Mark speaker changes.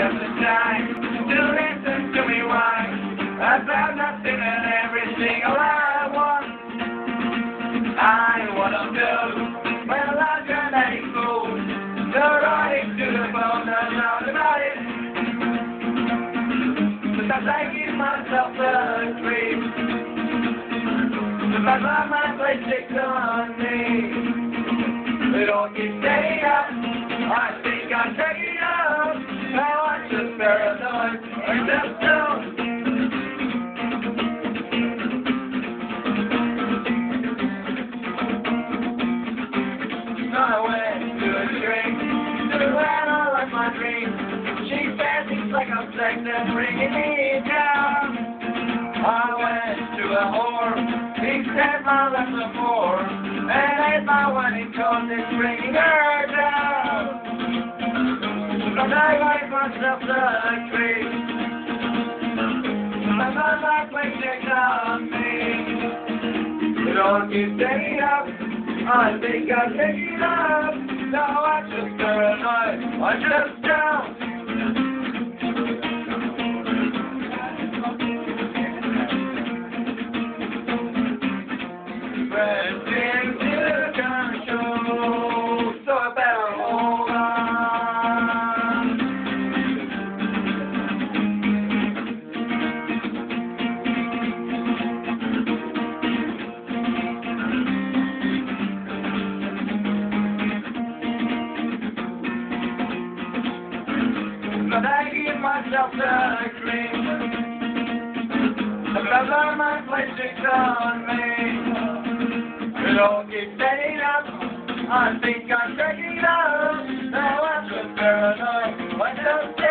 Speaker 1: of the time still listen to me Why? about nothing and everything all I want. I wanna do my life and I go the right to the bone and all about it. Sometimes I give myself a dream. Sometimes I might place tricks on me. But on this day, I, I think I'm don't. I went to a drink, to where I like my dream. She things like I'm bringing me down. I went to a whore, he said my and my wedding bringing her down. I my on me. It all up. I think I'm taking up. Now I'm just paranoid. I just don't. But I give myself the cream. Because all my place on me. It all keeps setting up. I think I'm breaking up. Now I'm just paranoid.